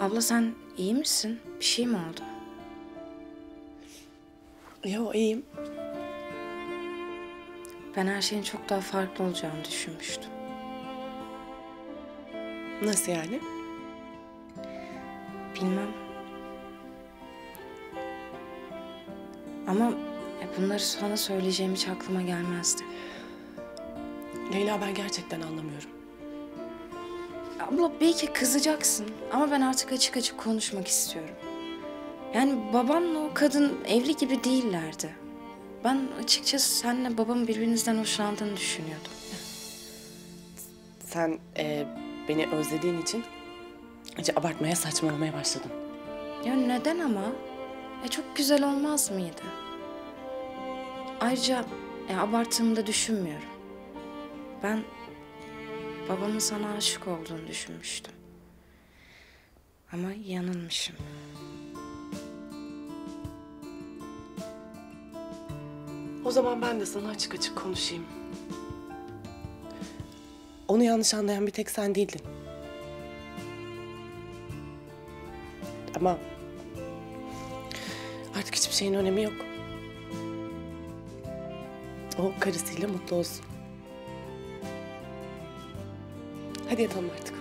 Abla sen iyi misin? Bir şey mi oldu? Yo iyiyim. Ben her şeyin çok daha farklı olacağını düşünmüştüm. Nasıl yani? Bilmem. Ama e, bunları sana söyleyeceğim hiç aklıma gelmezdi. Leyla ben gerçekten anlamıyorum. Abla belki kızacaksın ama ben artık açık açık konuşmak istiyorum. Yani babamla o kadın evli gibi değillerdi. Ben açıkçası seninle babamın birbirinizden hoşlandığını düşünüyordum. Sen e, beni özlediğin için iyice abartmaya saçmalamaya başladın. Ya neden ama? E çok güzel olmaz mıydı? Ayrıca e, abarttığımı da düşünmüyorum. Ben babamın sana aşık olduğunu düşünmüştüm. Ama yanılmışım. O zaman ben de sana açık açık konuşayım. Onu yanlış anlayan bir tek sen değildin. Ama artık hiçbir şeyin önemi yok. O karısıyla mutlu olsun. Hadi yatalım artık.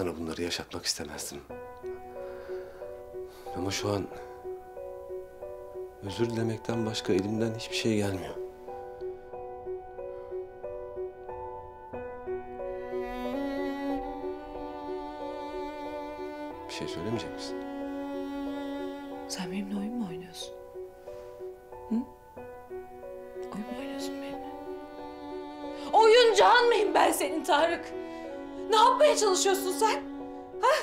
Sana bunları yaşatmak istemezdim. Ama şu an özür dilemekten başka elimden hiçbir şey gelmiyor. Yapmaya çalışıyorsun sen? Ha?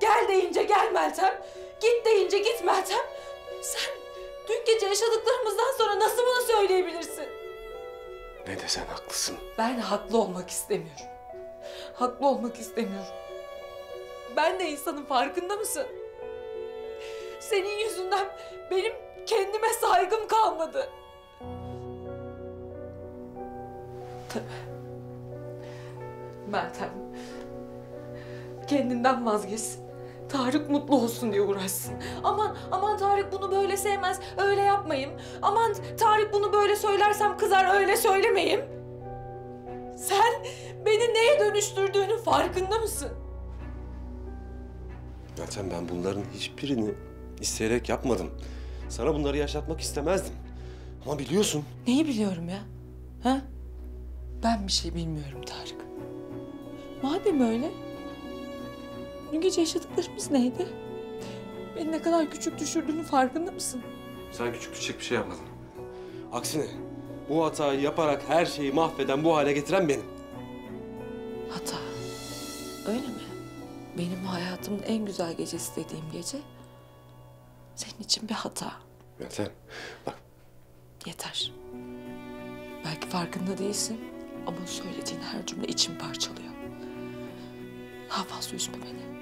Gel deyince gel Meltem. Git deyince git Meltem. Sen dün gece yaşadıklarımızdan sonra nasıl bunu söyleyebilirsin? Ne desen haklısın. Ben haklı olmak istemiyorum. Haklı olmak istemiyorum. Ben de insanın farkında mısın? Senin yüzünden benim kendime saygım kalmadı. Tabii. Meltem kendinden vazgeçsin. Tarık mutlu olsun diye uğraşsın. Aman aman Tarık bunu böyle sevmez. Öyle yapmayayım. Aman Tarık bunu böyle söylersem kızar öyle söylemeyeyim. Sen beni neye dönüştürdüğünün farkında mısın? Zaten ben bunların hiçbirini isteyerek yapmadım. Sana bunları yaşatmak istemezdim. Ama biliyorsun. Neyi biliyorum ya? Ha? Ben bir şey bilmiyorum Tarık. Madem öyle, dün gece yaşadıklarımız neydi? Beni ne kadar küçük düşürdüğünün farkında mısın? Sen küçük küçük bir şey yapmadın. Aksine bu hatayı yaparak her şeyi mahveden, bu hale getiren benim. Hata. Öyle mi? Benim hayatımın en güzel gecesi dediğim gece senin için bir hata. Meltem, bak Yeter. Belki farkında değilsin ama söylediğin her cümle içim parçalıyor. Daha fazla üzme beni.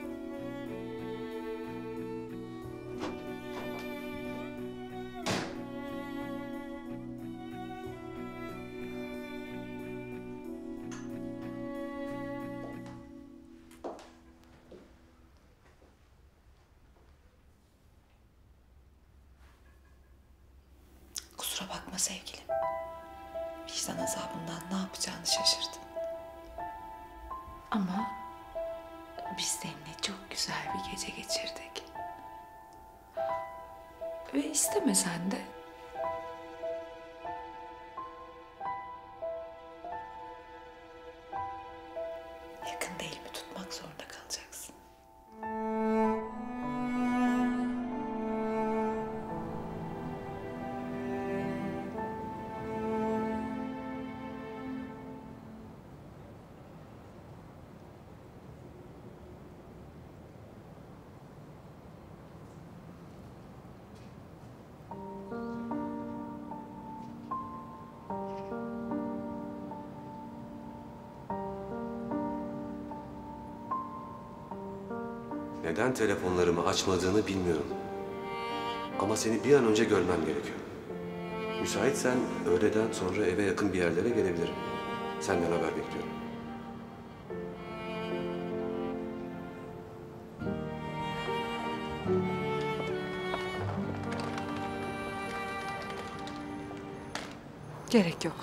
Neden telefonlarımı açmadığını bilmiyorum. Ama seni bir an önce görmem gerekiyor. Müsaitsen öğleden sonra eve yakın bir yerlere gelebilirim. Senden haber bekliyorum. Gerek yok.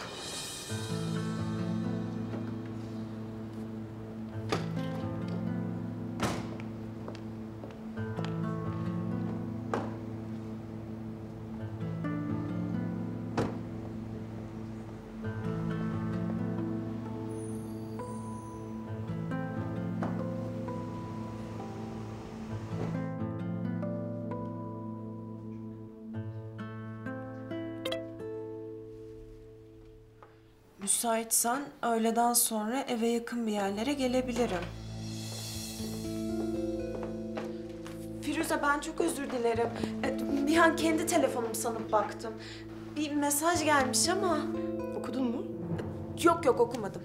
Müsaitsen öğleden sonra eve yakın bir yerlere gelebilirim. Firuze ben çok özür dilerim. E, Bir an kendi telefonum sanıp baktım. Bir mesaj gelmiş ama... Okudun mu? Yok yok okumadım.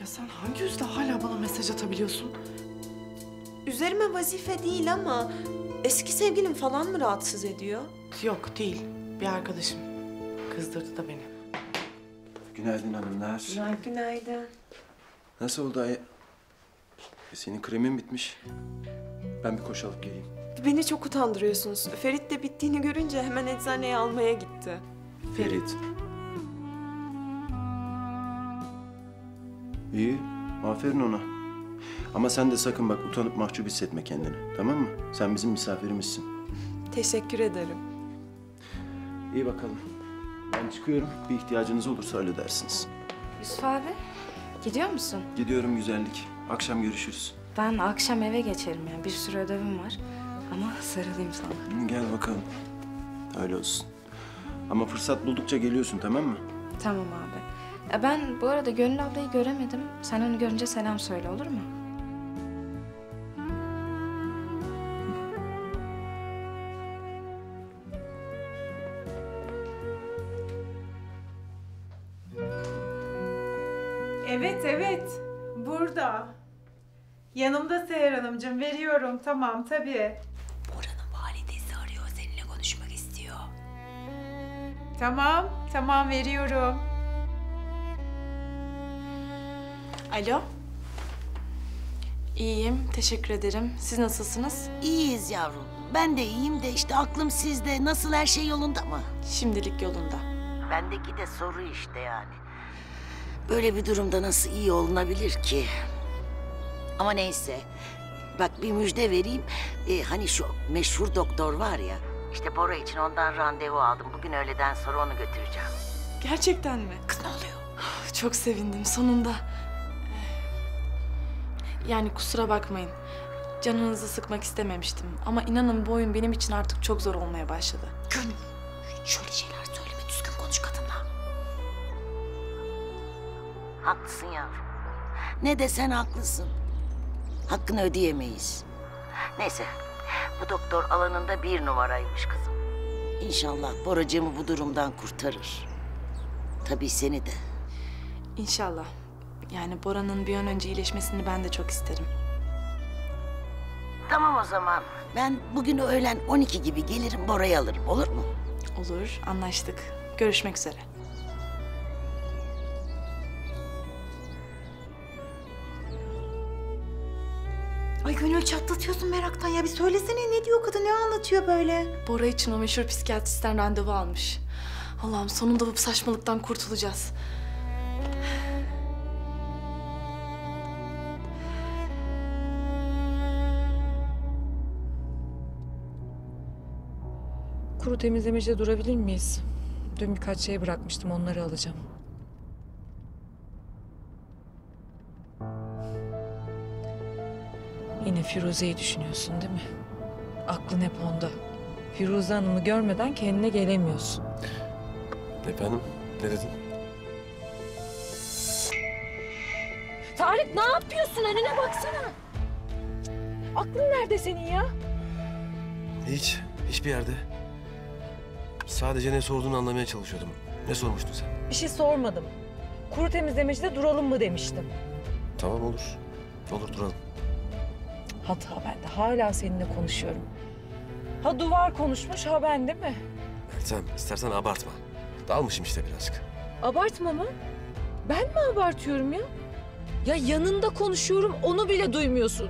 Ya sen hangi yüzle hala bana mesaj atabiliyorsun? Üzerime vazife değil ama... Eski sevgilim falan mı rahatsız ediyor? Yok değil. Bir arkadaşım. Kızdırdı da beni. Günaydın hanımlar. Günaydın. Nasıl oldu ay? E, senin kremin bitmiş. Ben bir koşu alıp geleyim. Beni çok utandırıyorsunuz. Ferit de bittiğini görünce hemen eczaneye almaya gitti. Ferit. İyi, aferin ona. Ama sen de sakın bak utanıp mahcup hissetme kendini. Tamam mı? Sen bizim misafirimizsin. Teşekkür ederim. İyi bakalım. Ben çıkıyorum. Bir ihtiyacınız olursa halledersiniz. Yusuf abi gidiyor musun? Gidiyorum güzellik. Akşam görüşürüz. Ben akşam eve geçerim yani bir sürü ödevim var. Ama sarılayım sana. Gel bakalım. Öyle olsun. Ama fırsat buldukça geliyorsun tamam mı? Tamam abi. Ya ben bu arada Gönül ablayı göremedim. Sen onu görünce selam söyle olur mu? Evet evet. Burada. Yanımda Seher Hanımcığım. Veriyorum. Tamam tabii. Bora'nın validesi arıyor. Seninle konuşmak istiyor. Tamam. Tamam veriyorum. Alo. İyiyim. Teşekkür ederim. Siz nasılsınız? İyiyiz yavrum. Ben de iyiyim de işte aklım sizde. Nasıl her şey yolunda mı? Şimdilik yolunda. Bendeki de soru işte yani. Böyle bir durumda nasıl iyi olunabilir ki? Ama neyse. Bak bir müjde vereyim. Ee, hani şu meşhur doktor var ya. İşte Bora için ondan randevu aldım. Bugün öğleden sonra onu götüreceğim. Gerçekten mi? Kız ne oluyor? Çok sevindim sonunda. Yani kusura bakmayın. Canınızı sıkmak istememiştim. Ama inanın bu oyun benim için artık çok zor olmaya başladı. Gönül. Şöyle şeyler söyleme. Düzgün konuş kadınla. Haklısın yavrum. Ne desen haklısın. Hakkını ödeyemeyiz. Neyse. Bu doktor alanında bir numaraymış kızım. İnşallah Boracığımı bu durumdan kurtarır. Tabii seni de. İnşallah. Yani Bora'nın bir an önce iyileşmesini ben de çok isterim. Tamam o zaman. Ben bugün öğlen 12 gibi gelirim Bora'yı alırım. Olur mu? Olur, anlaştık. Görüşmek üzere. Ay Gönül çatlatıyorsun meraktan ya. Bir söylesene ne diyor kadın, ne anlatıyor böyle? Bora için o meşhur psikiyatristten randevu almış. Allah'ım sonunda bu saçmalıktan kurtulacağız. Kuru temizlemecide durabilir miyiz? Dün birkaç şey bırakmıştım onları alacağım. Yine Firuze'yi düşünüyorsun değil mi? Aklın hep onda. Firuze Hanım'ı görmeden kendine gelemiyorsun. Efendim? Ne dedin? Tarık ne yapıyorsun? Önüne baksana. Aklın nerede senin ya? Hiç. Hiçbir yerde. Sadece ne sorduğunu anlamaya çalışıyordum. Ne sormuştun sen? Bir şey sormadım. Kuru temizlemecide duralım mı demiştim. Tamam olur. Olur duralım. Hata bende. Hala seninle konuşuyorum. Ha duvar konuşmuş ha ben değil mi? Sen istersen abartma. Dalmışım işte birazcık. Abartma mı? Ben mi abartıyorum ya? Ya yanında konuşuyorum onu bile duymuyorsun.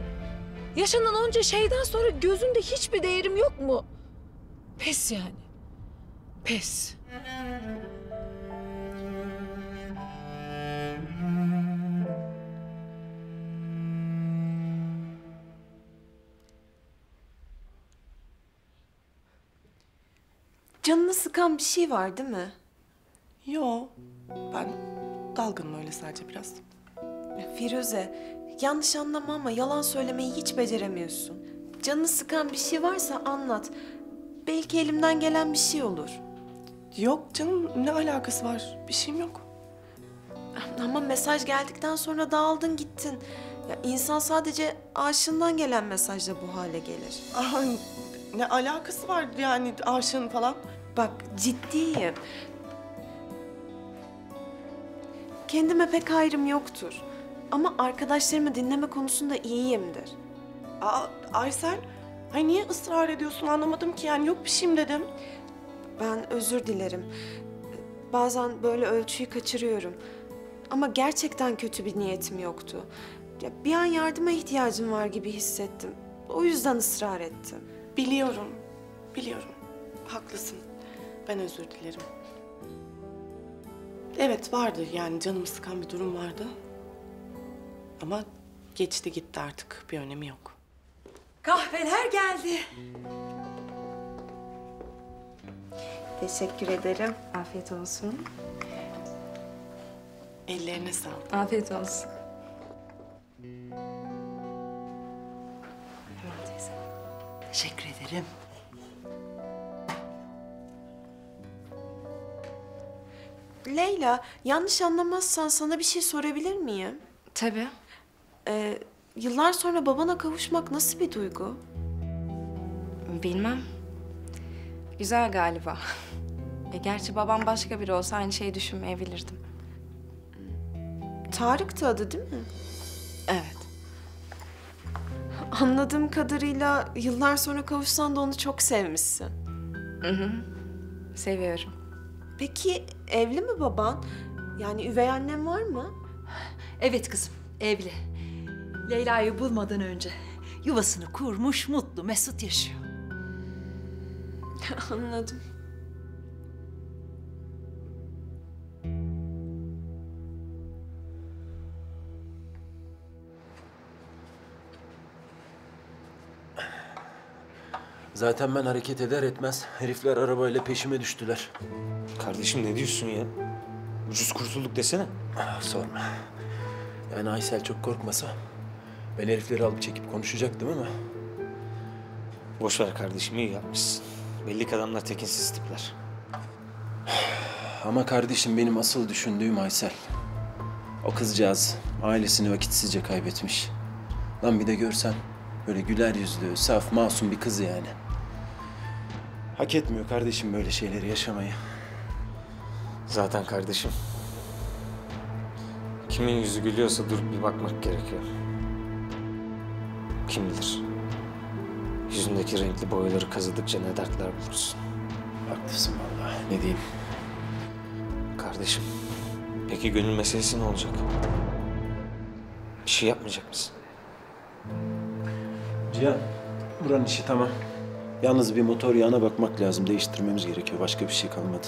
Yaşanan onca şeyden sonra gözünde hiçbir değerim yok mu? Pes yani. Pes. Canını sıkan bir şey var değil mi? Yo, ben dalgınım öyle sadece biraz. Firuze, yanlış anlama ama yalan söylemeyi hiç beceremiyorsun. Canını sıkan bir şey varsa anlat. Belki elimden gelen bir şey olur. Yok canım, ne alakası var? Bir şeyim yok. Ama mesaj geldikten sonra dağıldın gittin. Ya insan sadece aşığından gelen mesajla bu hale gelir. Aha, ne alakası var yani aşığın falan? Bak ciddiyim. Kendime pek ayrım yoktur. Ama arkadaşlarımı dinleme konusunda iyiyimdir. Aa, Aysel, ay niye ısrar ediyorsun anlamadım ki yani yok bir şeyim dedim. Ben özür dilerim. Bazen böyle ölçüyü kaçırıyorum. Ama gerçekten kötü bir niyetim yoktu. Ya bir an yardıma ihtiyacım var gibi hissettim. O yüzden ısrar ettim. Biliyorum, biliyorum. Haklısın. Ben özür dilerim. Evet vardı yani canımı sıkan bir durum vardı. Ama geçti gitti artık bir önemi yok. Kahveler geldi. Teşekkür ederim. Afiyet olsun. Ellerine sağlık. Afiyet olsun. Teşekkür ederim. Leyla, yanlış anlamazsan sana bir şey sorabilir miyim? Tabii. Ee, yıllar sonra babana kavuşmak nasıl bir duygu? Bilmem. Güzel galiba. E, gerçi babam başka biri olsa aynı şeyi düşünmeyebilirdim. Tarık da adı değil mi? Evet. Anladığım kadarıyla yıllar sonra kavuşsan da onu çok sevmişsin. Hı hı. Seviyorum. Peki evli mi baban? Yani üvey annem var mı? Evet kızım, evli. Leyla'yı bulmadan önce yuvasını kurmuş, mutlu, mesut yaşıyor. Anladım. Zaten ben hareket eder etmez herifler arabayla peşime düştüler. Kardeşim ne diyorsun ya? Ucuz kurtulduk desene. Ah, sorma. Yani Aysel çok korkmasa ben herifleri alıp çekip konuşacaktım ama Boş ver kardeşim iyi yapmışsın. Belli ki adamlar tekinsiz tipler. ama kardeşim benim asıl düşündüğüm Aysel. O kızcağız ailesini vakitsizce kaybetmiş. Lan bir de görsen böyle güler yüzlü, saf, masum bir kız yani. Hak etmiyor kardeşim böyle şeyleri yaşamayı. Zaten kardeşim. Kimin yüzü gülüyorsa durup bir bakmak gerekiyor. Kim bilir? Yüzündeki renkli boyaları kazıdıkça ne dertler bulursun. Haklısın vallahi. Ne diyeyim? Kardeşim, peki gönül meselesi ne olacak? Bir şey yapmayacak mısın? Cihan, buranın işi tamam. Yalnız bir motor yağına bakmak lazım. Değiştirmemiz gerekiyor. Başka bir şey kalmadı.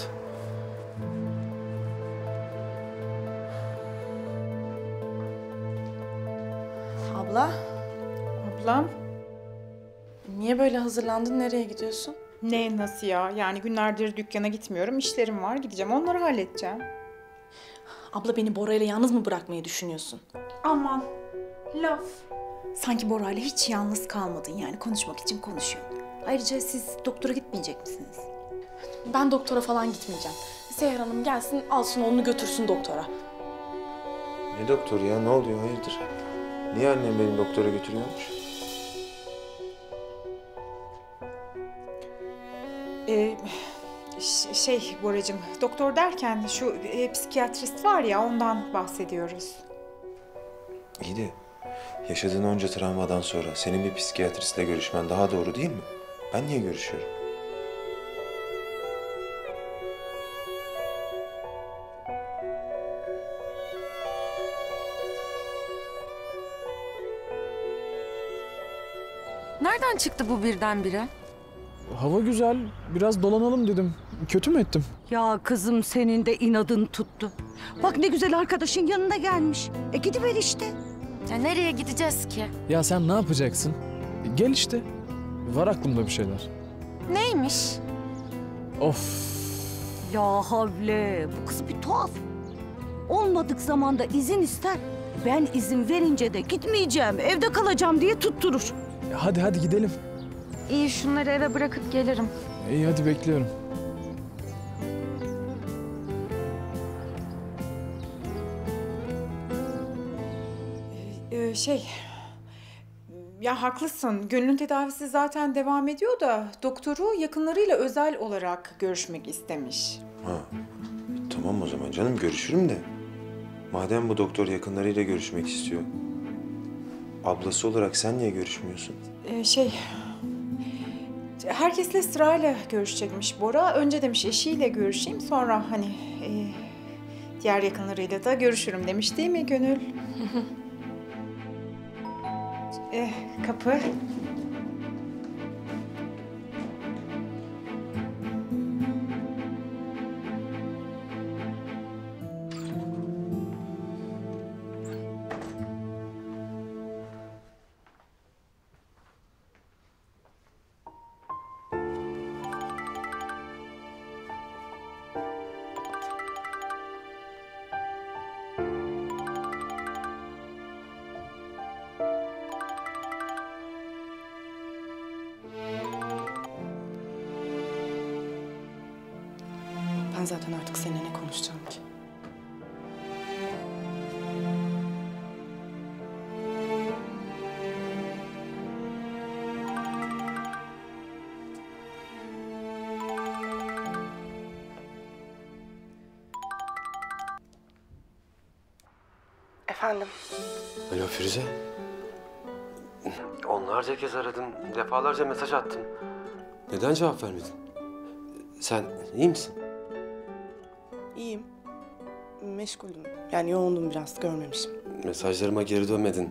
Abla, Ablam. Niye böyle hazırlandın? Nereye gidiyorsun? Ne nasıl ya? Yani günlerdir dükkana gitmiyorum. İşlerim var. Gideceğim onları halledeceğim. Abla beni Bora ile yalnız mı bırakmayı düşünüyorsun? Aman. Laf. Sanki Bora'yla hiç yalnız kalmadın yani konuşmak için konuşuyorsun. Ayrıca siz doktora gitmeyecek misiniz? Ben doktora falan gitmeyeceğim. Seher Hanım gelsin alsın onu götürsün doktora. Ne doktoru ya? Ne oluyor? Hayırdır? Niye annem beni doktora götürüyormuş? Ee, şey Boracığım, doktor derken şu e, psikiyatrist var ya ondan bahsediyoruz. İyi de yaşadığın onca travmadan sonra senin bir psikiyatristle görüşmen daha doğru değil mi? Ben niye görüşüyorum? Nereden çıktı bu birdenbire? Hava güzel, biraz dolanalım dedim. Kötü mü ettim? Ya kızım senin de inadın tuttu. Bak ne güzel arkadaşın yanına gelmiş. E gidiver işte. Ya nereye gideceğiz ki? Ya sen ne yapacaksın? Gel işte. Var aklımda bir şeyler. Neymiş? Of. Ya havle bu kız bir tuhaf. Olmadık zamanda izin ister. Ben izin verince de gitmeyeceğim, evde kalacağım diye tutturur. Hadi hadi gidelim. İyi şunları eve bırakıp gelirim. İyi hadi bekliyorum. Ee, şey, ya haklısın. Gönlün tedavisi zaten devam ediyor da doktoru yakınlarıyla özel olarak görüşmek istemiş. Ha. Tamam o zaman canım görüşürüm de. Madem bu doktor yakınlarıyla görüşmek istiyor. Ablası olarak sen niye görüşmüyorsun? Ee, şey, herkesle sırayla görüşecekmiş Bora. Önce demiş eşiyle görüşeyim, sonra hani e, diğer yakınlarıyla da görüşürüm demiş değil mi Gönül? eh, kapı. Defalarca mesaj attım. Neden cevap vermedin? Sen iyi misin? İyiyim. Meşguldüm. Yani yoğundum biraz, görmemişim. Mesajlarıma geri dönmedin.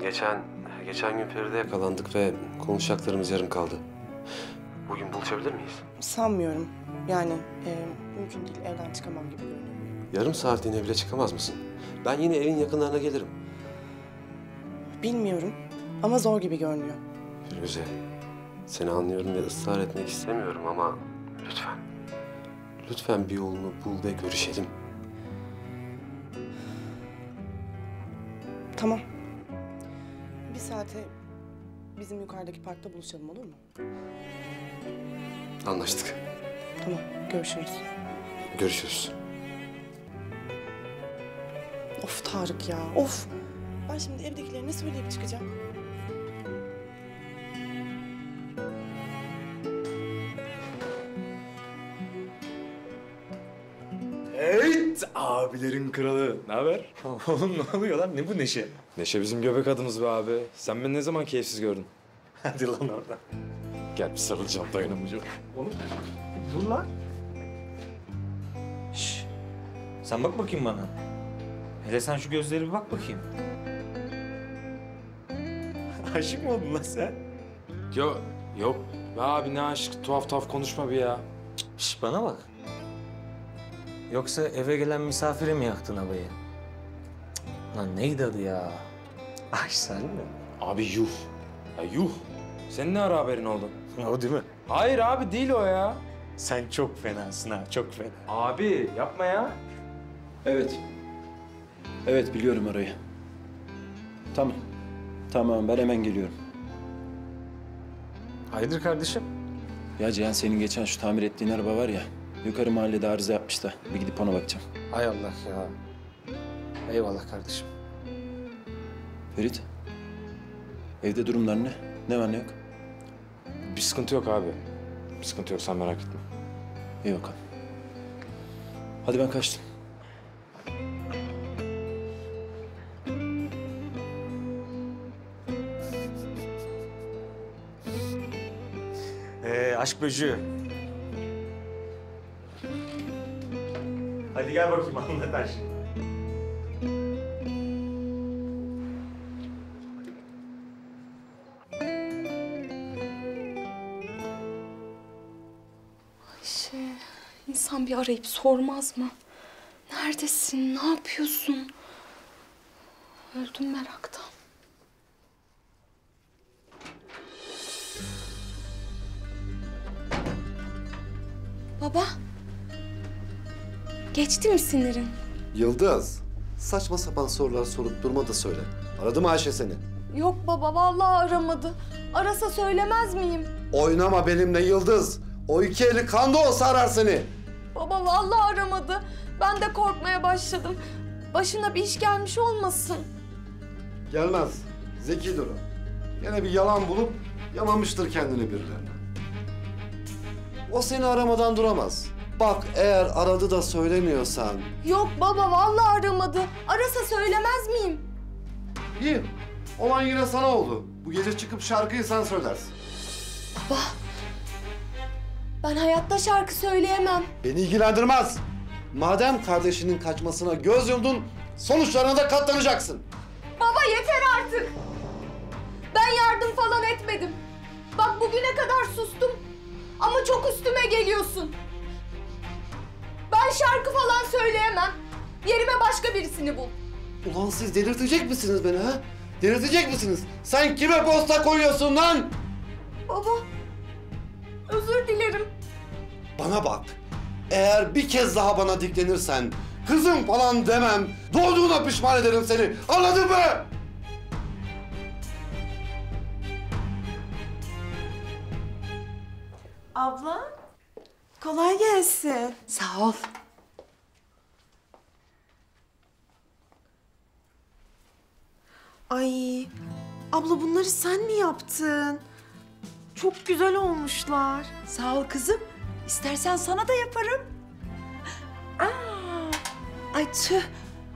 Geçen, geçen gün Feride yakalandık ve konuşacaklarımız yarım kaldı. Bugün buluşabilir miyiz? Sanmıyorum. Yani e, mümkün değil, evden çıkamam gibi görünüyor. Yarım saatliğine bile çıkamaz mısın? Ben yine evin yakınlarına gelirim. Bilmiyorum ama zor gibi görünüyor. Firuze, seni anlıyorum ve ısrar etmek istemiyorum ama lütfen. Lütfen bir yolunu bul ve görüşelim. Tamam. Bir saate bizim yukarıdaki parkta buluşalım olur mu? Anlaştık. Tamam, görüşürüz. Görüşürüz. Of Tarık ya, of. Ben şimdi evdekilere ne söyleyip çıkacağım? Abilerin kralı. Ne haber? Oğlum ne oluyor lan? Ne bu neşe? Neşe bizim göbek adımız be abi. Sen beni ne zaman keyifsiz gördün? Hadi lan oradan. Gel bir sarılacağım dayanamayacağım. Oğlum dur lan. Şş, sen bak bakayım bana. Hele sen şu gözlere bir bak bakayım. Aşık mı oldun lan sen? Yok, yok. Be abi ne aşk, tuhaf tuhaf konuşma bir ya. Şş, bana bak. Yoksa eve gelen misafire mi yaktın havayı? Cık, Lan neydi adı ya? Ay sen mi? Abi yuh. Ya yuh. Senin ne ara haberin oldu? O değil mi? Hayır abi değil o ya. Sen çok fenasın ha, çok fena. Abi yapma ya. Evet. Evet biliyorum orayı. Tamam. Tamam ben hemen geliyorum. Hayırdır kardeşim? Ya Cihan senin geçen şu tamir ettiğin araba var ya. Yukarı mahallede arıza yapmış da. Bir gidip ona bakacağım. Hay Allah ya. Eyvallah kardeşim. Ferit. Evde durumlar ne? Ne var ne yok? Bir sıkıntı yok abi. Bir sıkıntı yok sen merak etme. İyi bakalım. Hadi ben kaçtım. Ee, aşk böcüğü. Hadi gel bakayım anlat her şeyi. Ayşe, insan bir arayıp sormaz mı? Neredesin, ne yapıyorsun? Öldüm meraktan. Geçti mi sinirin? Yıldız, saçma sapan sorular sorup durma da söyle. Aradı mı Ayşe seni? Yok baba, vallahi aramadı. Arasa söylemez miyim? Oynama benimle Yıldız. O iki eli kanda olsa arar seni. Baba vallahi aramadı. Ben de korkmaya başladım. Başına bir iş gelmiş olmasın. Gelmez. Zeki dur. Yine bir yalan bulup yamamıştır kendini birilerine. O seni aramadan duramaz. Bak eğer aradı da söylemiyorsan... Yok baba vallahi aramadı. Arasa söylemez miyim? İyi. Olan yine sana oldu. Bu gece çıkıp şarkıyı sen söylersin. Baba. Ben hayatta şarkı söyleyemem. Beni ilgilendirmez. Madem kardeşinin kaçmasına göz yumdun, sonuçlarına da katlanacaksın. Baba yeter artık. Ben yardım falan etmedim. Bak bugüne kadar sustum. Ama çok üstüme geliyorsun. Ben şarkı falan söyleyemem. Yerime başka birisini bul. Ulan siz delirtecek misiniz beni ha? Delirtecek misiniz? Sen kime posta koyuyorsun lan? Baba. Özür dilerim. Bana bak. Eğer bir kez daha bana diklenirsen, kızım falan demem, doğduğuna pişman ederim seni. Anladın mı? Abla, kolay gelsin. Sağ ol. Ay, abla bunları sen mi yaptın? Çok güzel olmuşlar. Sağ ol kızım. İstersen sana da yaparım. Aa, ay tüh.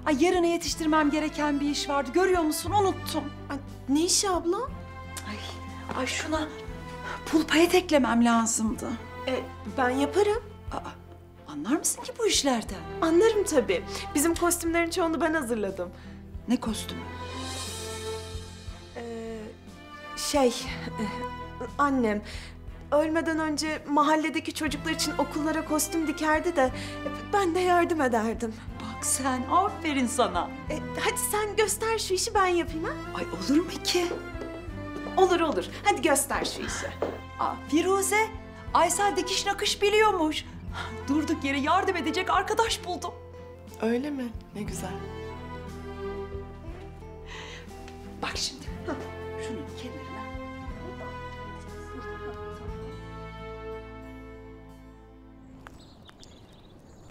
Ay yarına yetiştirmem gereken bir iş vardı. Görüyor musun? Unuttum. Ay, ne işi abla? Ay, ay şuna pul payet eklemem lazımdı. E, ben yaparım. Aa, anlar mısın ki bu işlerden? Anlarım tabii. Bizim kostümlerin çoğunu ben hazırladım. Ne kostümü? Ee, şey, annem ölmeden önce mahalledeki çocuklar için okullara kostüm dikerdi de ben de yardım ederdim. Bak sen, aferin sana. E, hadi sen göster şu işi ben yapayım ha. Ay olur mu ki? Olur olur. Hadi göster şu işi. Aa, Firuze, Aysel dikiş nakış biliyormuş. Durduk yere yardım edecek arkadaş buldum. Öyle mi? Ne güzel. Bak şimdi. Şunun kenarına.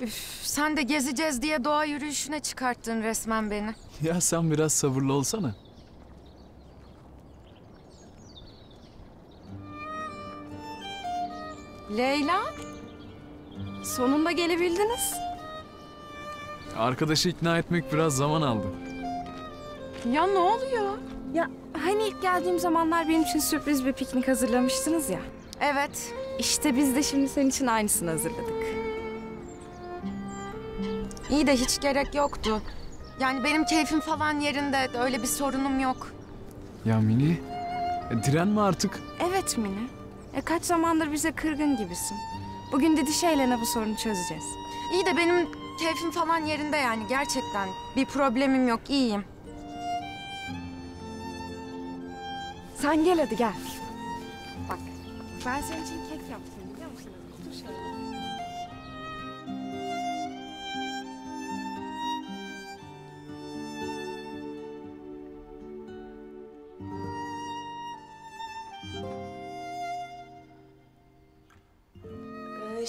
Üf, sen de gezeceğiz diye doğa yürüyüşüne çıkarttın resmen beni. Ya sen biraz sabırlı olsana. Leyla, sonunda gelebildiniz. Arkadaşı ikna etmek biraz zaman aldı. Ya ne oluyor? Ya hani ilk geldiğim zamanlar benim için sürpriz bir piknik hazırlamıştınız ya. Evet. İşte biz de şimdi senin için aynısını hazırladık. İyi de hiç gerek yoktu. Yani benim keyfim falan yerinde. Öyle bir sorunum yok. Ya Mini, e, direnme artık. Evet Mine. E kaç zamandır bize kırgın gibisin. Bugün Didişe'yle bu sorunu çözeceğiz. İyi de benim keyfim falan yerinde yani gerçekten. Bir problemim yok, iyiyim. Sen gel hadi gel. Bak ben senin için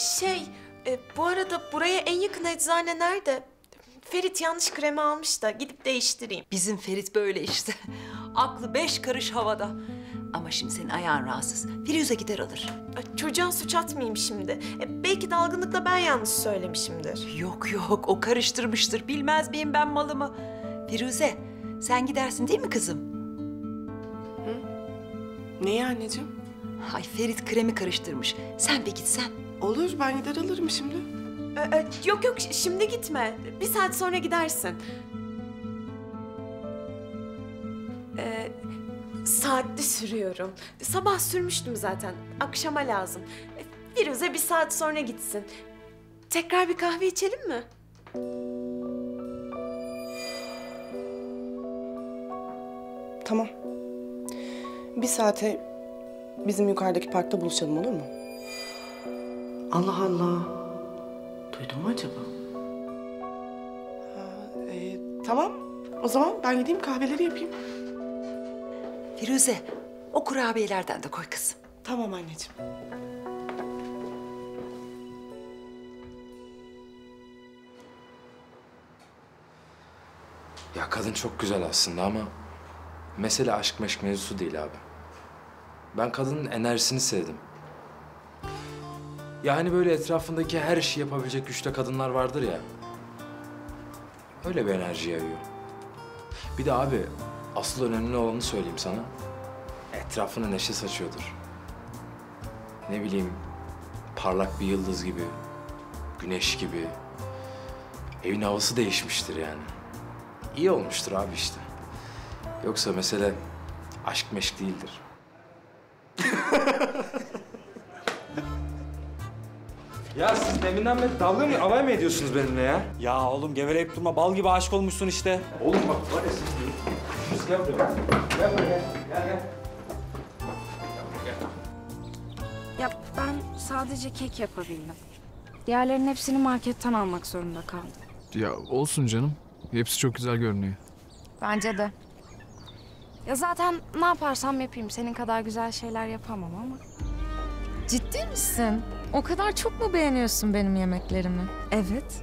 şey, e, bu arada buraya en yakın eczane nerede? Ferit yanlış kremi almış da gidip değiştireyim. Bizim Ferit böyle işte. Aklı beş karış havada. Ama şimdi senin ayağın rahatsız. Firuze gider alır. Ay, Çocuğa suç atmayayım şimdi. E, belki dalgınlıkla ben yanlış söylemişimdir. Yok yok o karıştırmıştır. Bilmez miyim ben malımı? Firuze sen gidersin değil mi kızım? Neyi anneciğim? Ay Ferit kremi karıştırmış. Sen bir gitsen. Olur ben gider alırım şimdi. E, e, yok yok şimdi gitme. Bir saat sonra gidersin. E, saatli sürüyorum. Sabah sürmüştüm zaten. Akşama lazım. E, Firuze bir saat sonra gitsin. Tekrar bir kahve içelim mi? Tamam. Bir saate bizim yukarıdaki parkta buluşalım olur mu? Allah Allah. Duydun mu acaba? Ha, e, tamam. O zaman ben gideyim kahveleri yapayım. Firuze o kurabiyelerden de koy kızım. Tamam anneciğim. Ya kadın çok güzel aslında ama mesele aşk meşk mevzusu değil abi. Ben kadının enerjisini sevdim. Ya hani böyle etrafındaki her işi yapabilecek güçte kadınlar vardır ya. Öyle bir enerji yayıyor. Bir de abi asıl önemli olanı söyleyeyim sana. Etrafına neşe saçıyordur. Ne bileyim parlak bir yıldız gibi, güneş gibi. Evin havası değişmiştir yani. İyi olmuştur abi işte. Yoksa mesele aşk meşk değildir. Ya siz deminden beri dalga mı, alay mı ediyorsunuz benimle ya? Ya oğlum geveleyip durma. Bal gibi aşık olmuşsun işte. Oğlum bak var ya siz Siz gel buraya. Gel buraya. Gel gel. Ya ben sadece kek yapabildim. Diğerlerinin hepsini marketten almak zorunda kaldım. Ya olsun canım. Hepsi çok güzel görünüyor. Bence de. Ya zaten ne yaparsam yapayım senin kadar güzel şeyler yapamam ama. Ciddi misin? O kadar çok mu beğeniyorsun benim yemeklerimi? Evet.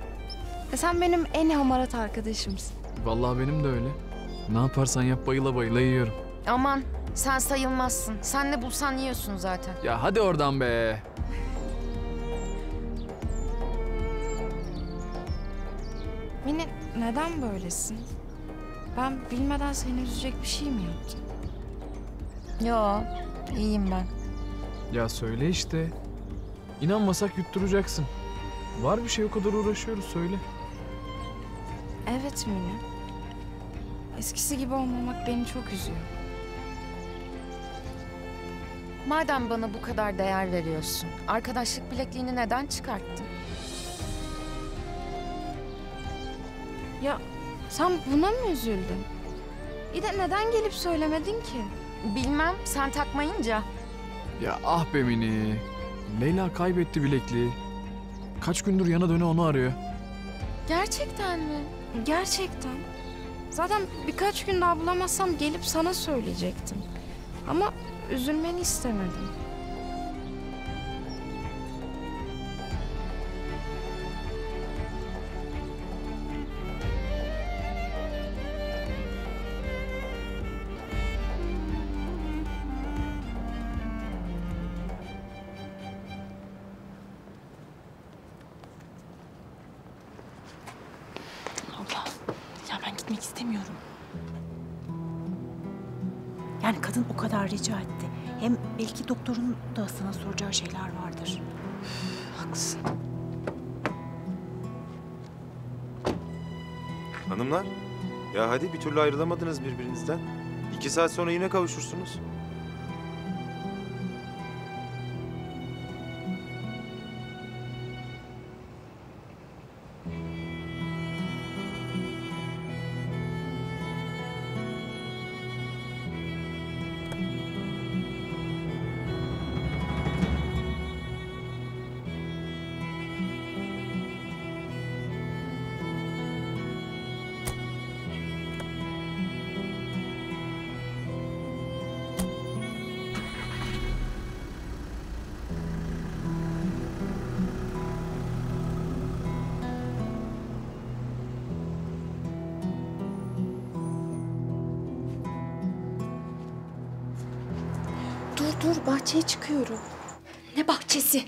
E sen benim en hamarat arkadaşımsın. Vallahi benim de öyle. Ne yaparsan yap bayıla bayıla yiyorum. Aman sen sayılmazsın. Sen ne bulsan yiyorsun zaten. Ya hadi oradan be. Mine neden böylesin? Ben bilmeden seni üzecek bir şey mi yaptım? Yo, iyiyim ben. Ya söyle işte. İnanmasak yutturacaksın. Var bir şey o kadar uğraşıyoruz söyle. Evet Mine. Eskisi gibi olmamak beni çok üzüyor. Madem bana bu kadar değer veriyorsun, arkadaşlık bilekliğini neden çıkarttın? Ya sen buna mı üzüldün? İyi de neden gelip söylemedin ki? Bilmem, sen takmayınca. Ya ah be Mini. Leyla kaybetti bilekliği. Kaç gündür yana döne onu arıyor. Gerçekten mi? Gerçekten. Zaten birkaç gün daha bulamazsam gelip sana söyleyecektim. Ama üzülmeni istemedim. Gitmek istemiyorum. Yani kadın o kadar rica etti. Hem belki doktorun da sana soracağı şeyler vardır. Haklısın. Hanımlar, ya hadi bir türlü ayrılamadınız birbirinizden. İki saat sonra yine kavuşursunuz. Bahçeye çıkıyorum. Ne bahçesi?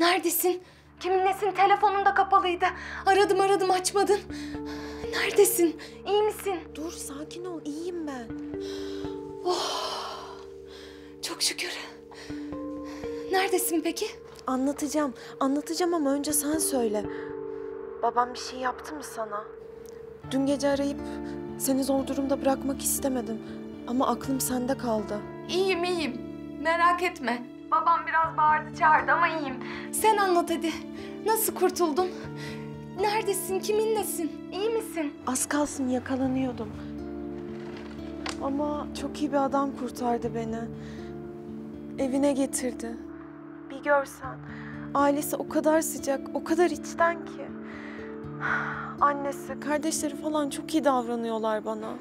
Neredesin? Kiminlesin? Telefonun da kapalıydı. Aradım aradım açmadın. Neredesin? İyi misin? Dur sakin ol iyiyim ben. Oh, çok şükür. Neredesin peki? Anlatacağım. Anlatacağım ama önce sen söyle. Babam bir şey yaptı mı sana? Dün gece arayıp seni zor durumda bırakmak istemedim. Ama aklım sende kaldı. İyiyim iyiyim. Merak etme. Babam biraz bağırdı çağırdı ama iyiyim. Sen anlat hadi. Nasıl kurtuldun? Neredesin? Kiminlesin? İyi misin? Az kalsın yakalanıyordum. Ama çok iyi bir adam kurtardı beni. Evine getirdi. Bir görsen. Ailesi o kadar sıcak, o kadar içten ki. Annesi, kardeşleri falan çok iyi davranıyorlar bana.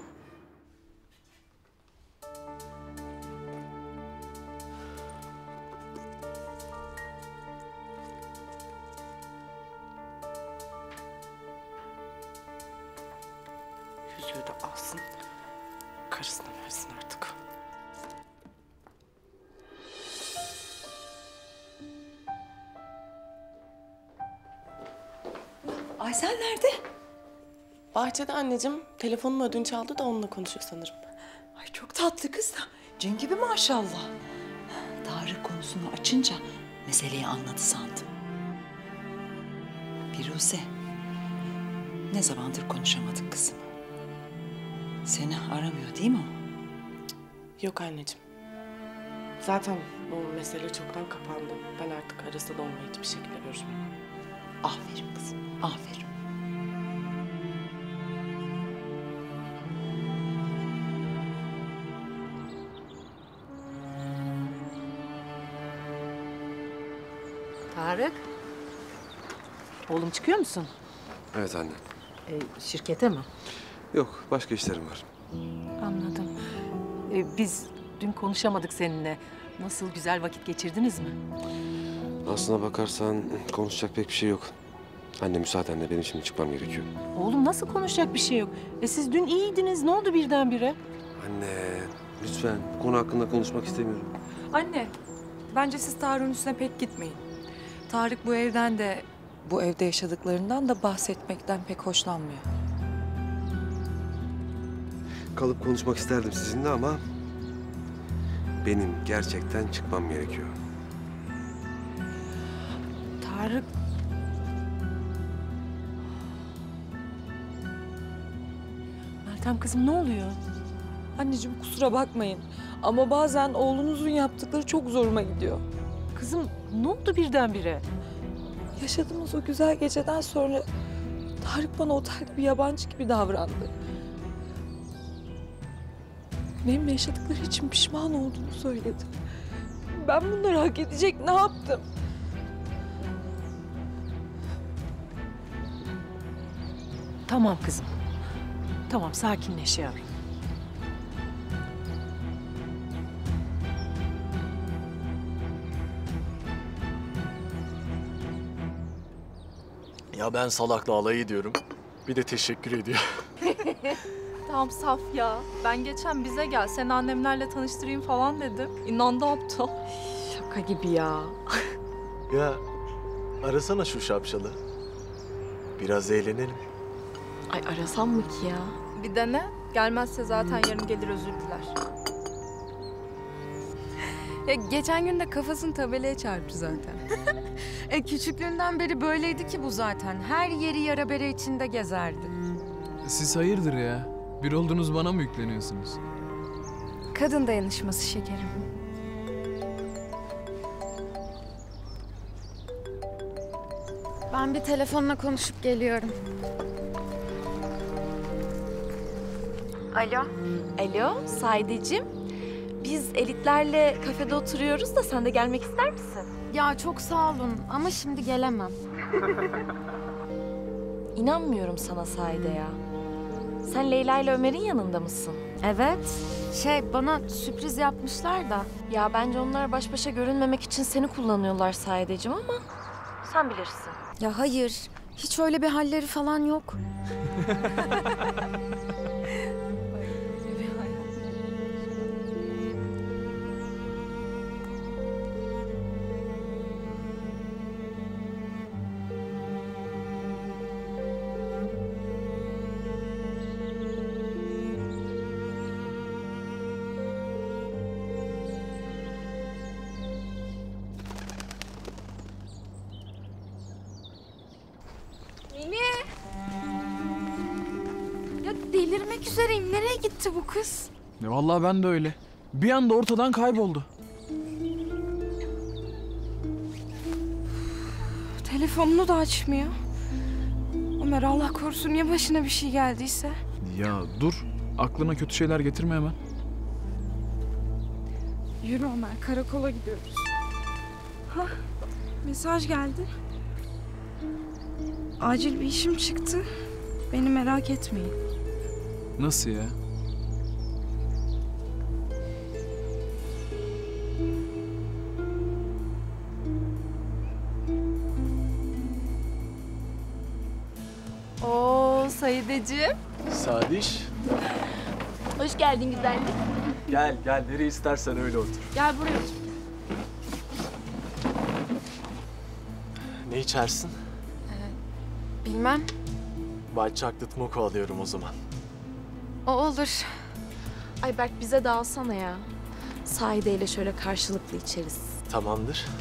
Anneciğim. Telefonumu ödünç aldı da onunla konuşuyor sanırım. Ay çok tatlı kız da. Cin gibi maşallah. Tarık konusunu açınca meseleyi anladı sandım. Firuze, ne zamandır konuşamadık kızım. Seni aramıyor değil mi o? Yok anneciğim. Zaten bu mesele çoktan kapandı. Ben artık arası da onunla hiçbir şekilde görüşmüyorum. Aferin kızım, aferin. Tarık. Oğlum çıkıyor musun? Evet anne. Ee, şirkete mi? Yok başka işlerim var. Anladım. Ee, biz dün konuşamadık seninle. Nasıl güzel vakit geçirdiniz mi? Aslına bakarsan konuşacak pek bir şey yok. Anne müsaadenle benim şimdi çıkmam gerekiyor. Oğlum nasıl konuşacak bir şey yok? E siz dün iyiydiniz. Ne oldu birdenbire? Anne lütfen bu konu hakkında konuşmak istemiyorum. Anne, bence siz Tarık'ın üstüne pek gitmeyin. Tarık bu evden de, bu evde yaşadıklarından da bahsetmekten pek hoşlanmıyor. Kalıp konuşmak isterdim sizinle ama benim gerçekten çıkmam gerekiyor. Tarık... Meltem kızım ne oluyor? Anneciğim kusura bakmayın ama bazen oğlunuzun yaptıkları çok zoruma gidiyor. Kızım ne oldu birdenbire? Yaşadığımız o güzel geceden sonra Tarık bana otelde bir yabancı gibi davrandı. Benimle yaşadıkları için pişman olduğunu söyledi. Ben bunları hak edecek ne yaptım? Tamam kızım. Tamam sakinleş yavrum. Ya ben salakla alay ediyorum. Bir de teşekkür ediyor. Tamam saf ya. Ben geçen bize gel seni annemlerle tanıştırayım falan dedim. İnandı aptal. Şaka gibi ya. ya arasana şu şapşalı. Biraz eğlenelim. Ay arasam mı ki ya? Bir dene. Gelmezse zaten yarın gelir özür diler. Ya geçen gün de kafasını tabelaya çarptı zaten. E küçüklüğünden beri böyleydi ki bu zaten. Her yeri yara bere içinde gezerdi. Siz hayırdır ya? Bir oldunuz bana mı yükleniyorsunuz? Kadın dayanışması şekerim. Ben bir telefonla konuşup geliyorum. Alo. Alo Saideciğim. Biz elitlerle kafede oturuyoruz da sen de gelmek ister misin? Ya çok sağ olun ama şimdi gelemem. İnanmıyorum sana Saide ya. Sen Leyla ile Ömer'in yanında mısın? Evet. Şey bana sürpriz yapmışlar da. Ya bence onlar baş başa görünmemek için seni kullanıyorlar Saideciğim ama sen bilirsin. Ya hayır. Hiç öyle bir halleri falan yok. vallahi ben de öyle. Bir anda ortadan kayboldu. Telefonunu da açmıyor. Ömer Allah korusun ya başına bir şey geldiyse? Ya dur. Aklına kötü şeyler getirme hemen. Yürü Ömer karakola gidiyoruz. Hah mesaj geldi. Acil bir işim çıktı. Beni merak etmeyin. Nasıl ya? Saideciğim. Sadiş. Hoş geldin güzellik. Gel gel nereye istersen öyle otur. Gel buraya otur. Ne içersin? Bilmem. White chocolate mocha alıyorum o zaman. O olur. Ay Berk bize de alsana ya. Saide ile şöyle karşılıklı içeriz. Tamamdır.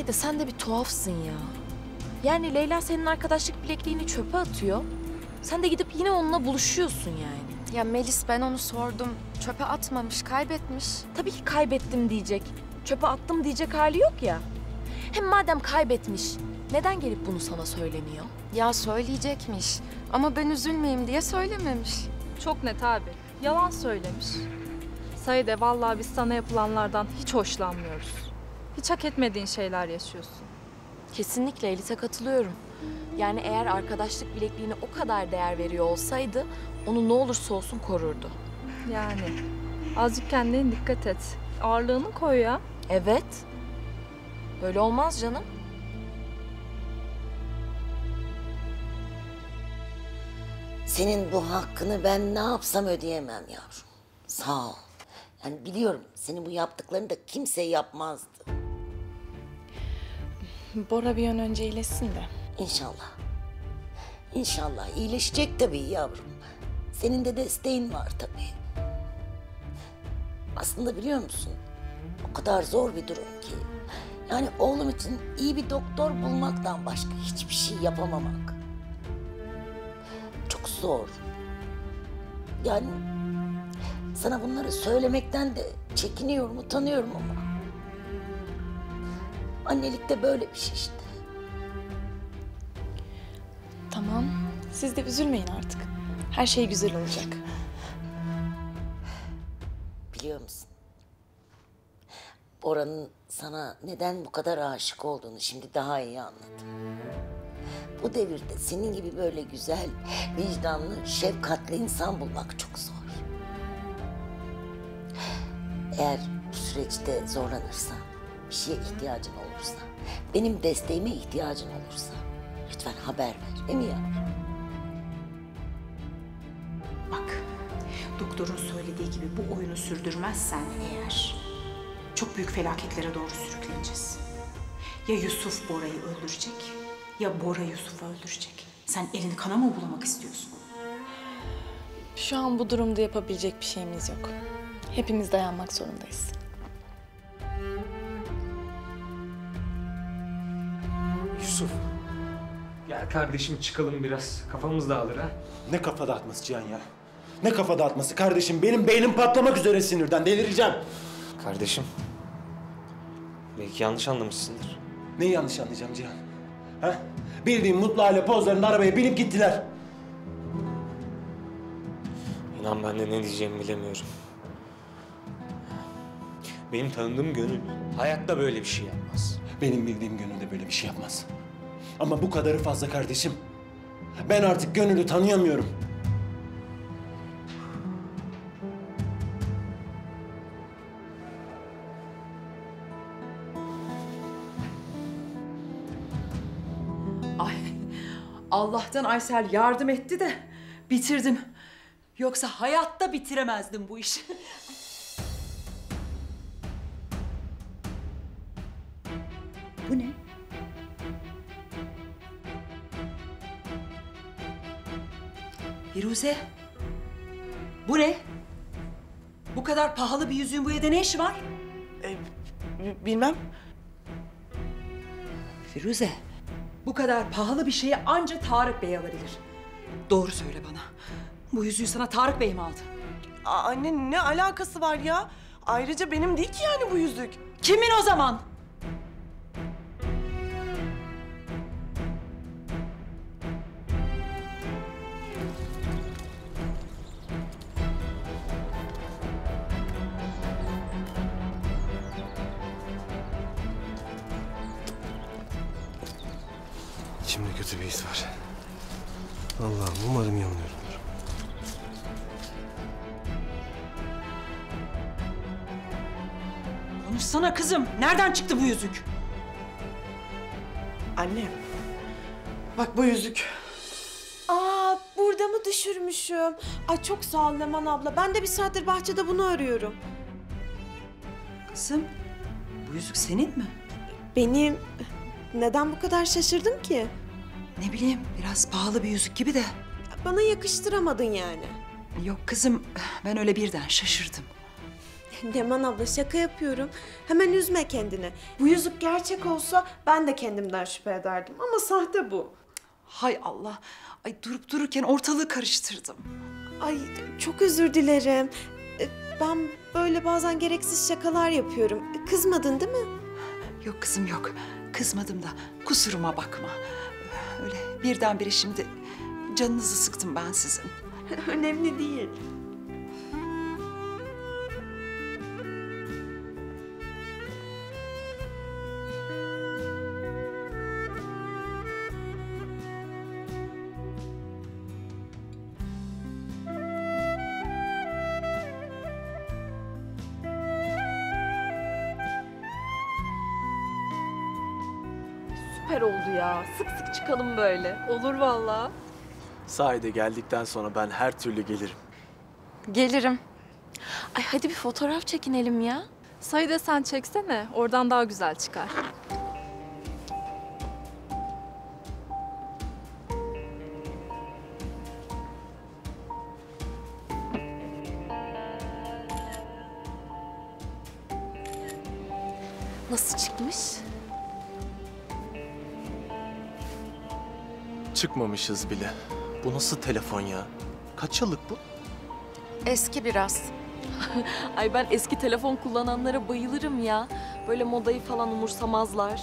Saide sen de bir tuhafsın ya. Yani Leyla senin arkadaşlık bilekliğini çöpe atıyor. Sen de gidip yine onunla buluşuyorsun yani. Ya Melis ben onu sordum. Çöpe atmamış, kaybetmiş. Tabii ki kaybettim diyecek. Çöpe attım diyecek hali yok ya. Hem madem kaybetmiş, neden gelip bunu sana söylemiyor? Ya söyleyecekmiş. Ama ben üzülmeyeyim diye söylememiş. Çok net abi. Yalan söylemiş. Saide vallahi biz sana yapılanlardan hiç hoşlanmıyoruz. Hiç hak etmediğin şeyler yaşıyorsun. Kesinlikle Elit'e katılıyorum. Yani eğer arkadaşlık bilekliğine o kadar değer veriyor olsaydı onu ne olursa olsun korurdu. Yani azıcık kendine dikkat et. Ağırlığını koy ya. Evet. Böyle olmaz canım. Senin bu hakkını ben ne yapsam ödeyemem yavrum. Sağ ol. Yani biliyorum senin bu yaptıklarını da kimse yapmazdı. Bora bir an önce iyileşsin de. İnşallah. İnşallah iyileşecek tabii yavrum. Senin de desteğin var tabii. Aslında biliyor musun? O kadar zor bir durum ki. Yani oğlum için iyi bir doktor bulmaktan başka hiçbir şey yapamamak. Çok zor. Yani sana bunları söylemekten de çekiniyorum, utanıyorum ama. Annelik de böyle bir şey işte. Tamam. Siz de üzülmeyin artık. Her şey güzel olacak. Biliyor musun? Bora'nın sana neden bu kadar aşık olduğunu şimdi daha iyi anladım. Bu devirde senin gibi böyle güzel, vicdanlı, şefkatli insan bulmak çok zor. Eğer bu süreçte zorlanırsan, bir şeye ihtiyacın olursa, benim desteğime ihtiyacın olursa lütfen haber ver. Değil mi? Bak, doktorun söylediği gibi bu oyunu sürdürmezsen eğer çok büyük felaketlere doğru sürükleneceğiz. Ya Yusuf Bora'yı öldürecek ya Bora Yusuf'u öldürecek. Sen elini kana mı bulamak istiyorsun? Şu an bu durumda yapabilecek bir şeyimiz yok. Hepimiz dayanmak zorundayız. Yusuf. Gel kardeşim çıkalım biraz. Kafamız dağılır ha. Ne kafa dağıtması Cihan ya? Ne kafa dağıtması kardeşim? Benim beynim patlamak üzere sinirden. Delireceğim. Kardeşim. Belki yanlış anlamışsındır. Neyi yanlış anlayacağım Cihan? Ha? Bildiğin mutlu aile pozlarında arabaya binip gittiler. İnan ben de ne diyeceğimi bilemiyorum. Benim tanıdığım gönül hayatta böyle bir şey yapmaz. Benim bildiğim Gönül de böyle bir şey yapmaz. Ama bu kadarı fazla kardeşim. Ben artık Gönül'ü tanıyamıyorum. Ay Allah'tan Aysel yardım etti de bitirdim. Yoksa hayatta bitiremezdim bu işi. bu ne? Firuze. Bu ne? Bu kadar pahalı bir yüzüğün bu evde ne işi var? bilmem. Firuze. Bu kadar pahalı bir şeyi anca Tarık Bey alabilir. Doğru söyle bana. Bu yüzüğü sana Tarık Bey mi aldı? Aa, anne ne alakası var ya? Ayrıca benim değil ki yani bu yüzük. Kimin o zaman? Konuşsana kızım. Nereden çıktı bu yüzük? Anne. Bak bu yüzük. Aa burada mı düşürmüşüm? Ay çok sağ ol Leman abla. Ben de bir saattir bahçede bunu arıyorum. Kızım, bu yüzük senin mi? Benim... Neden bu kadar şaşırdın ki? Ne bileyim, biraz pahalı bir yüzük gibi de. Bana yakıştıramadın yani. Yok kızım, ben öyle birden şaşırdım. Leman abla şaka yapıyorum. Hemen üzme kendini. Bu yüzük gerçek olsa ben de kendimden şüphe ederdim. Ama sahte bu. Hay Allah. Ay durup dururken ortalığı karıştırdım. Ay çok özür dilerim. E, Ben böyle bazen gereksiz şakalar yapıyorum. Kızmadın değil mi? Yok kızım yok. Kızmadım da kusuruma bakma. Öyle birdenbire şimdi canınızı sıktım ben sizin. Önemli değil. Çıkalım böyle. Olur vallahi. Sahide geldikten sonra ben her türlü gelirim. Gelirim. Ay hadi bir fotoğraf çekinelim ya. Sayıda sen çeksene. Oradan daha güzel çıkar. Nasıl çıkmış? Çıkmamışız bile. Bu nasıl telefon ya? Kaç yıllık bu? Eski biraz. Ay ben eski telefon kullananlara bayılırım ya. Böyle modayı falan umursamazlar.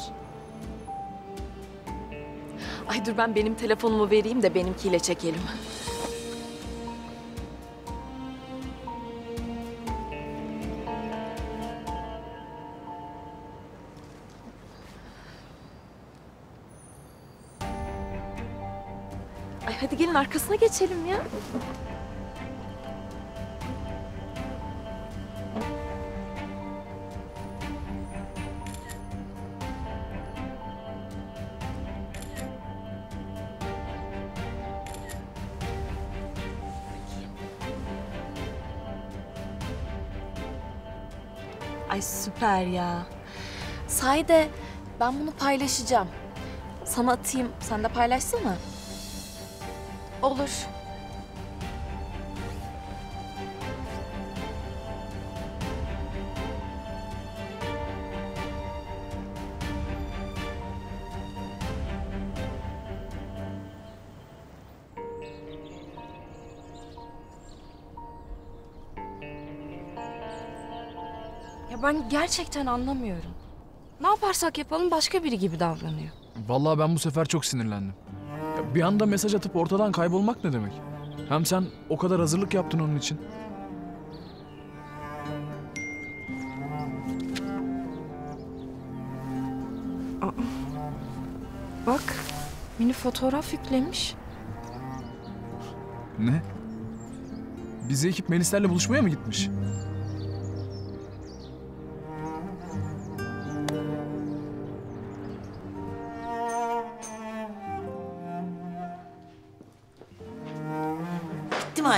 Ay dur ben benim telefonumu vereyim de benimkiyle çekelim. hadi gelin arkasına geçelim ya. Ay süper ya. Sayde ben bunu paylaşacağım. Sana atayım, sen de paylaşsana. Olur. Ya ben gerçekten anlamıyorum. Ne yaparsak yapalım başka biri gibi davranıyor. Vallahi ben bu sefer çok sinirlendim. Bir anda mesaj atıp ortadan kaybolmak ne demek? Hem sen o kadar hazırlık yaptın onun için. Bak, mini fotoğraf yüklemiş. Ne? Bizi ekip Melislerle buluşmaya mı gitmiş?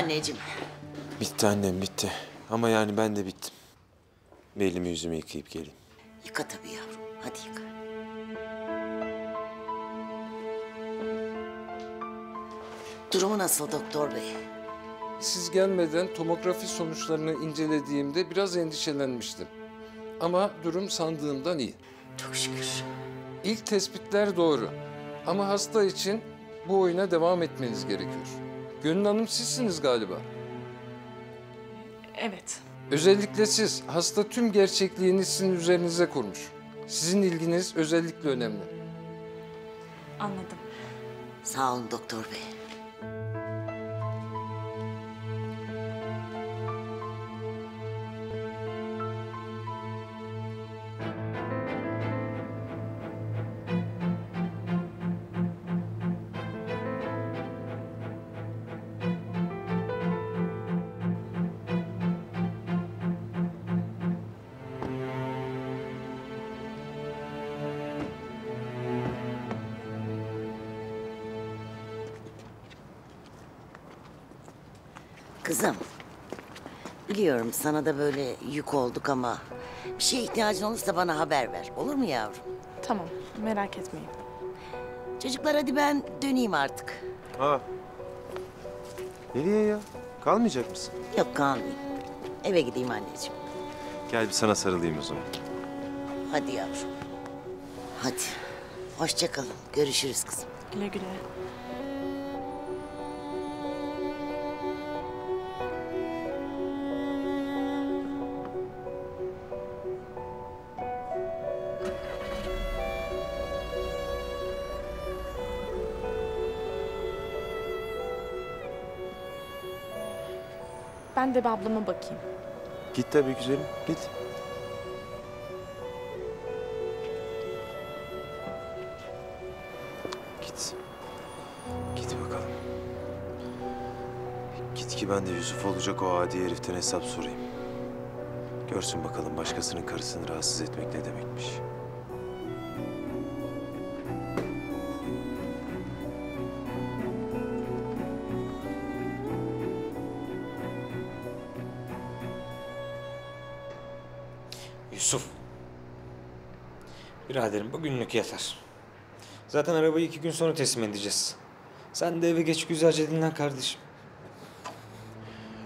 Anneciğim? Bitti annem bitti. Ama yani ben de bittim. Bir elimi yüzümü yıkayıp geleyim. Yıka tabii yavrum. Hadi yıka. Durumu nasıl doktor bey? Siz gelmeden tomografi sonuçlarını incelediğimde biraz endişelenmiştim. Ama durum sandığımdan iyi. Çok şükür. İlk tespitler doğru. Ama hasta için bu oyuna devam etmeniz gerekiyor. Gönül Hanım sizsiniz galiba. Evet. Özellikle siz. Hasta tüm gerçekliğini sizin üzerinize kurmuş. Sizin ilginiz özellikle önemli. Anladım. Sağ olun doktor bey. Biliyorum sana da böyle yük olduk ama bir şeye ihtiyacın olursa bana haber ver. Olur mu yavrum? Tamam, merak etmeyin. Çocuklar hadi ben döneyim artık. Ha. Nereye ya? Kalmayacak mısın? Yok kalmayayım. Eve gideyim anneciğim. Gel bir sana sarılayım o zaman. Hadi yavrum. Hadi. Hoşça kalın. Görüşürüz kızım. Güle güle. Ben de bir ablama bakayım. Git tabii güzelim. Git. Git. Git bakalım. Git ki ben de Yusuf olacak o adi heriften hesap sorayım. Görsün bakalım başkasının karısını rahatsız etmek ne demekmiş. Biraderim bugünlük yeter. Zaten arabayı iki gün sonra teslim edeceğiz. Sen de eve geç güzelce dinlen kardeşim.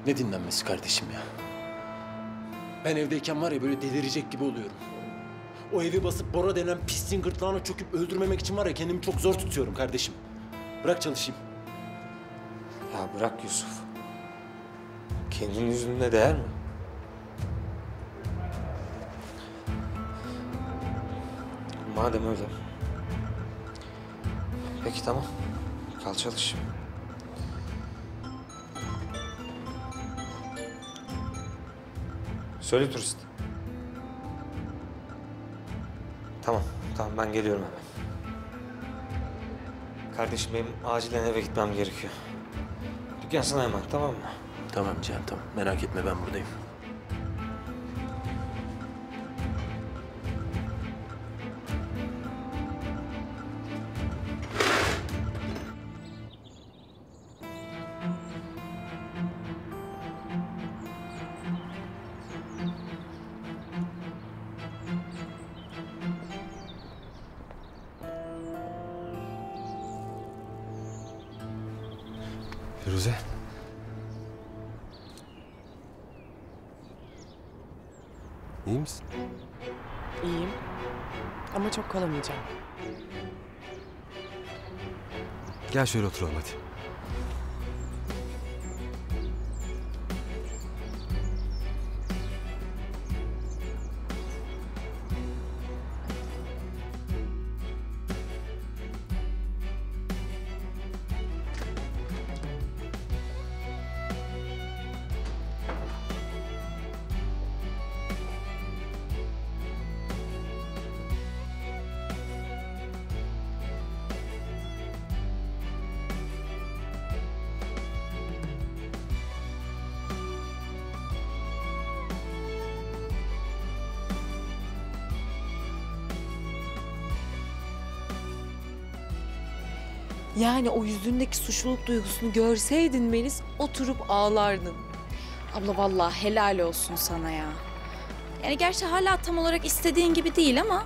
Ne dinlenmesi kardeşim ya? Ben evdeyken var ya böyle delirecek gibi oluyorum. O evi basıp Bora denen pisliğin gırtlağına çöküp öldürmemek için var ya kendimi çok zor tutuyorum kardeşim. Bırak çalışayım. Ya bırak Yusuf. Kendin yüzünde değer mi? Madem öyle. Peki tamam. Kal çalış. Söyle turist. Tamam, tamam ben geliyorum hemen. Kardeşim benim acilen eve gitmem gerekiyor. Dükkan sana emanet tamam mı? Tamam Cihan tamam merak etme ben buradayım. Firuze. İyi misin? İyiyim. Ama çok kalamayacağım. Gel şöyle oturalım hadi. Yani o yüzündeki suçluluk duygusunu görseydin Melis oturup ağlardın. Abla vallahi helal olsun sana ya. Yani gerçi hala tam olarak istediğin gibi değil ama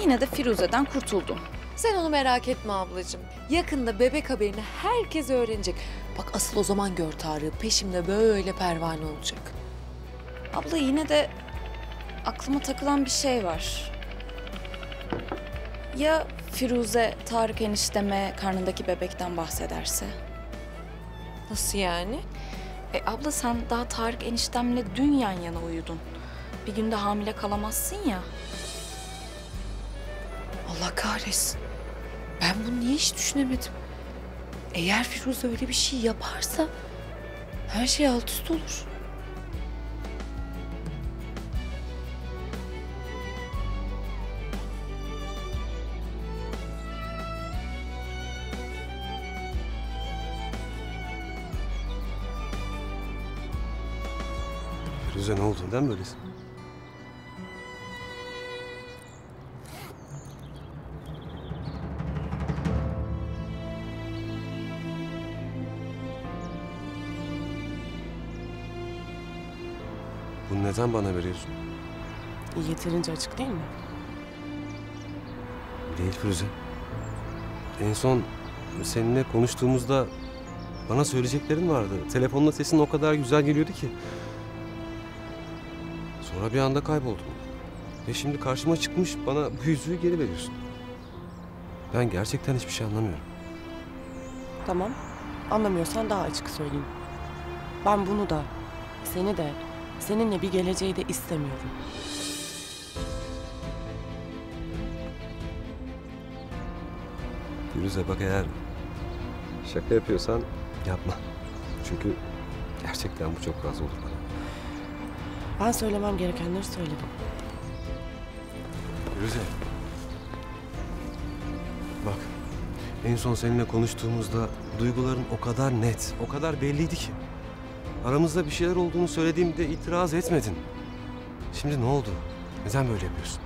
yine de Firuze'den kurtuldun. Sen onu merak etme ablacığım. Yakında bebek haberini herkes öğrenecek. Bak asıl o zaman gör Tarık'ı peşimde böyle pervane olacak. Abla yine de aklıma takılan bir şey var. Ya Firuze Tarık enişteme karnındaki bebekten bahsederse? Nasıl yani? E abla sen daha Tarık eniştemle dün yan yana uyudun. Bir günde hamile kalamazsın ya. Allah kahretsin. Ben bunu niye hiç düşünemedim? Eğer Firuze öyle bir şey yaparsa her şey alt üst olur. Ne oldu? Neden böylesin? Bunu neden bana veriyorsun? Yeterince açık değil mi? Değil Firuze. En son seninle konuştuğumuzda bana söyleyeceklerin vardı. Telefonla sesin o kadar güzel geliyordu ki. Sonra bir anda kayboldun. Ve şimdi karşıma çıkmış bana bu yüzüğü geri veriyorsun. Ben gerçekten hiçbir şey anlamıyorum. Tamam. Anlamıyorsan daha açık söyleyeyim. Ben bunu da, seni de, seninle bir geleceği de istemiyorum. Firuze bak eğer şaka yapıyorsan yapma. Çünkü gerçekten bu çok fazla olur bana. Ben söylemem gerekenleri söyledim. Firuze. Bak en son seninle konuştuğumuzda duyguların o kadar net, o kadar belliydi ki. Aramızda bir şeyler olduğunu söylediğimde itiraz etmedin. Şimdi ne oldu? Neden böyle yapıyorsun?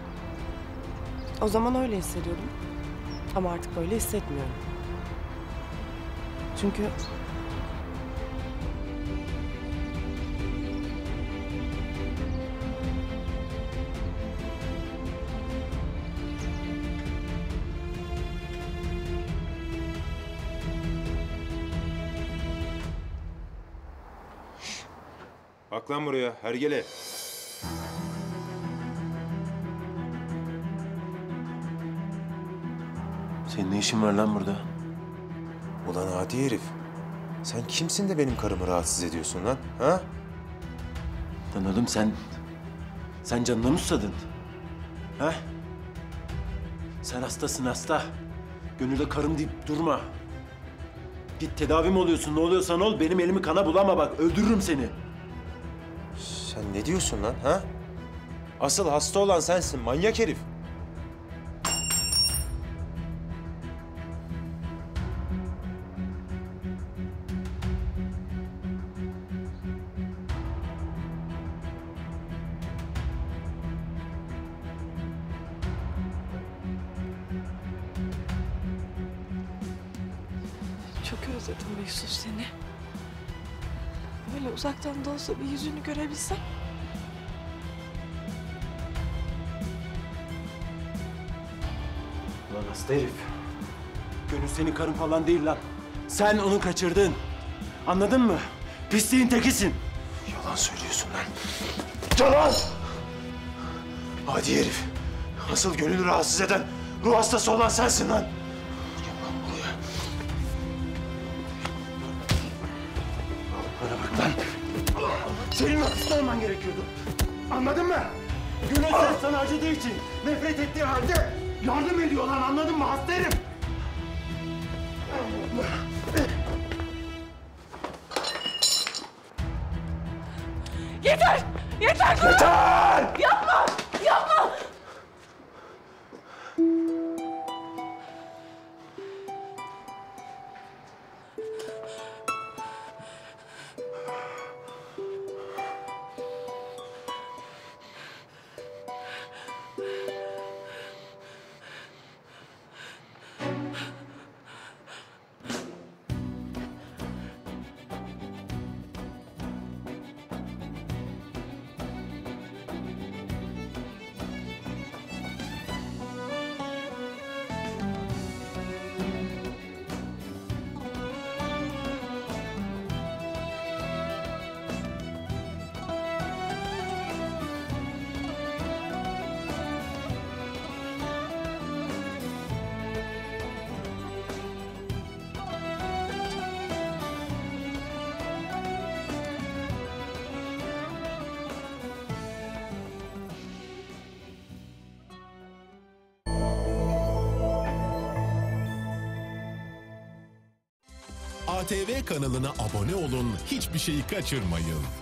O zaman öyle hissediyordum. Ama artık böyle hissetmiyorum. Çünkü Bak lan buraya hergele. Senin ne işin var lan burada? Ulan adi herif. Sen kimsin de benim karımı rahatsız ediyorsun lan? Ha? Lan oğlum sen... Sen canına mı susadın? Ha? Sen hastasın hasta. Gönülde karım deyip durma. Git tedavi mi oluyorsun? Ne oluyorsan ol. Benim elimi kana bulama bak. Öldürürüm seni. Sen ne diyorsun lan ha? Asıl hasta olan sensin manyak herif. Olsa bir yüzünü görebilsem. Lan hasta herif. Gönül senin karın falan değil lan. Sen onu kaçırdın. Anladın mı? Pisliğin tekisin. Yalan söylüyorsun lan. Yalan! Adi herif. Asıl gönlünü rahatsız eden ruh hastası olan sensin lan. Senin hapiste olman gerekiyordu. Anladın mı? Gönül sen sana acıdığı için nefret ettiği halde yardım ediyor lan anladın mı hasta herif? Kanalına abone olun, hiçbir şeyi kaçırmayın.